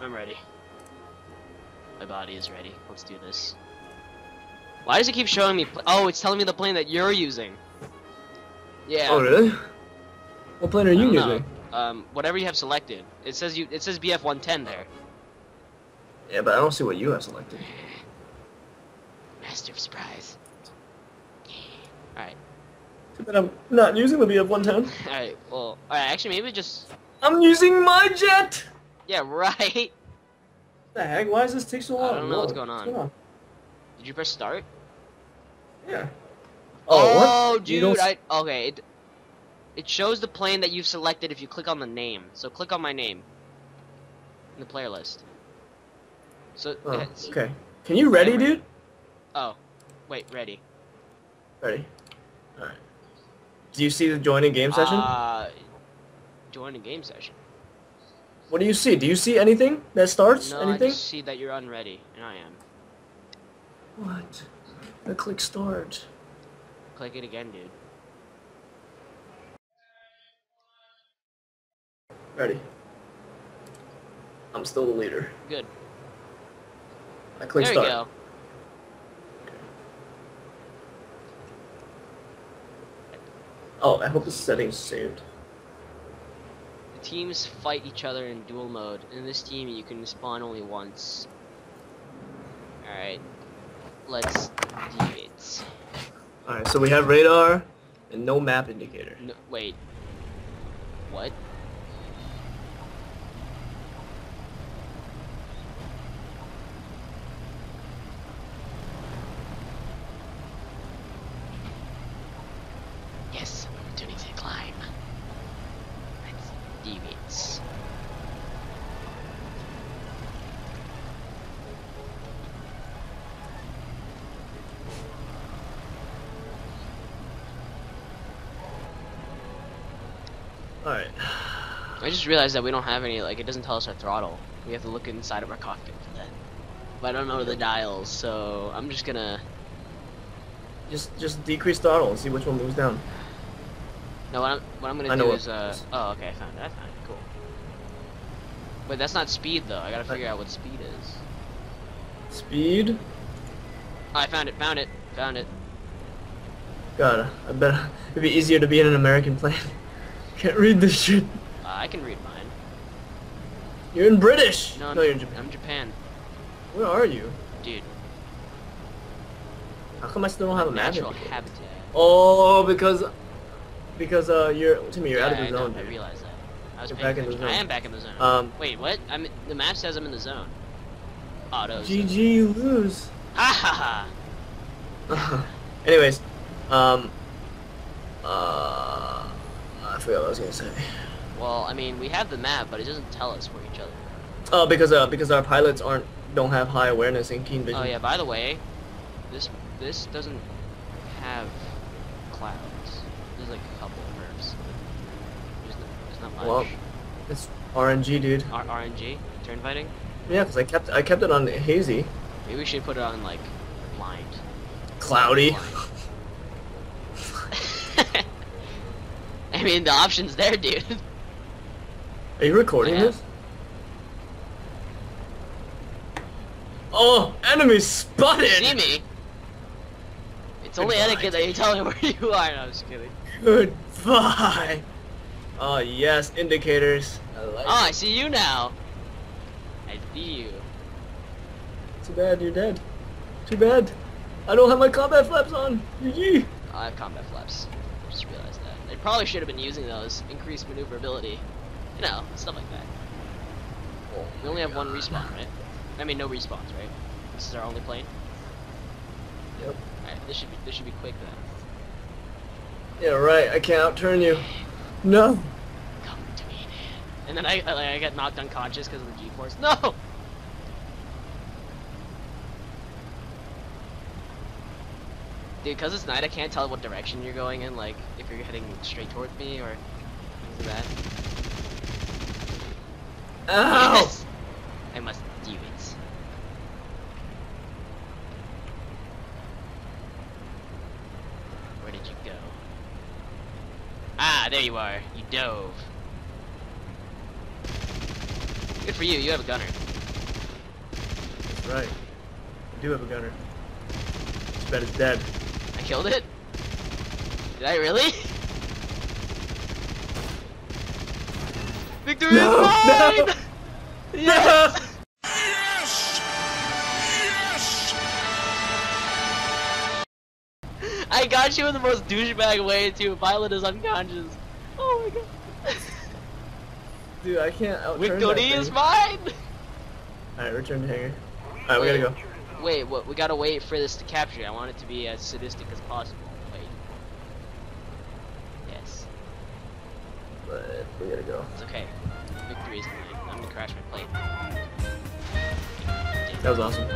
I'm ready. My body is ready. Let's do this. Why does it keep showing me? pl- Oh, it's telling me the plane that you're using. Yeah. Oh really? What plane are you using? Um, whatever you have selected. It says you. It says BF 110 there. Yeah, but I don't see what you have selected. Master of surprise. Alright. Too bad I'm not using the BF-110. Alright, well, alright, actually, maybe just. I'm using my jet! Yeah, right. the heck? Why does this take so long? I don't know what's Whoa, going on. Did you press start? Yeah. Oh, what? Dude, don't s- I. Okay, it, it shows the plane that you've selected if you click on the name. So click on my name. In the player list. So. Oh, it's- okay. Can you ready, dude? Oh. Wait, ready. Ready. Alright. Do you see the joining game session? Uh. Join a game session. What do you see? Do you see anything that starts? No, I anything? just see that you're unready, and I am. What? I click start. Click it again, dude. Ready. I'm still the leader. Good. I click there start. we go. Oh, I hope the settings saved. The teams fight each other in duel mode. In this team, you can spawn only once. Alright. Let's do it. Alright, so we have radar and no map indicator. No, wait. What? Yes, opportunity to climb. Let's do it. Alright. I just realized that we don't have any, like, it doesn't tell us our throttle. We have to look inside of our cockpit for that. But I don't know the dials, so I'm just gonna... Just just decrease throttle and see which one moves down. No, what I'm, what I'm gonna I do is, uh... is. Oh, okay, I found it, I found it, cool. Wait, that's not speed, though. I gotta figure out what speed is. Speed? Oh, I found it, found it, found it. God, I bet it'd be easier to be in an American plane. Can't read this shit. Uh, I can read mine. You're in British! No, no you're in Japan. I'm in Japan. Where are you? Dude, How come I still don't have a map? natural indicator? habitat. Oh, because because uh, you're Timmy, you're out of Yeah, the I know, zone, I realize that. I was back in the attention. I zone. am back in the zone. Um, Wait, what? I'm the map says I'm in the zone. Auto. GG, you lose. Ha ha ha! Anyways, um, uh, I forgot what I was gonna say. Well, I mean, we have the map, but it doesn't tell us where each other. Oh, because uh, because our pilots aren't don't have high awareness and keen vision. Oh yeah, by the way, this this doesn't have clouds. There's like a couple of verbs. There's not, there's not much. Well, It's RNG, dude. R- RNG? Turn fighting? Yeah, because I kept I kept it on hazy, Maybe we should put it on like blind. cloudy. I mean, the option's there, dude. Are you recording Yeah. this? Oh, enemy spotted! See me? It's only etiquette that you tell me where you are. No, I'm just kidding. Goodbye. Oh yes, indicators. I like Oh, I see you now. I see you. Too bad you're dead. Too bad. I don't have my combat flaps on. GG. I have combat flaps. I just realized that. They probably should have been using those. Increased maneuverability. You know, stuff like that. Oh we only have one respawn, right? I mean, no respawns, right? This is our only plane. Yep. Alright, this should be this should be quick then. Yeah, right. I can't outturn you. No. Come to me, man. And then I I, I got knocked unconscious because of the G-force. No. Dude, because it's night, I can't tell what direction you're going in. Like, if you're heading straight towards me or things like that. Ow. Yes! I must do it. Where did you go? Ah, there you are. You dove. Good for you. You have a gunner. That's right. I do have a gunner. This bed is dead. I killed it. Did I really? Victory No, is mine! no. Yes! Yes! Yes! I got you in the most douchebag way too. Violet is unconscious. Oh my god. Dude, I can't outturn Victory is mine! Alright, return to hangar. Alright, we gotta go. Wait, what? We gotta wait for this to capture. I want it to be as sadistic as possible. Wait. Yes. But we gotta go. It's okay. Victory is mine. I'm gonna crash my plane. That was awesome.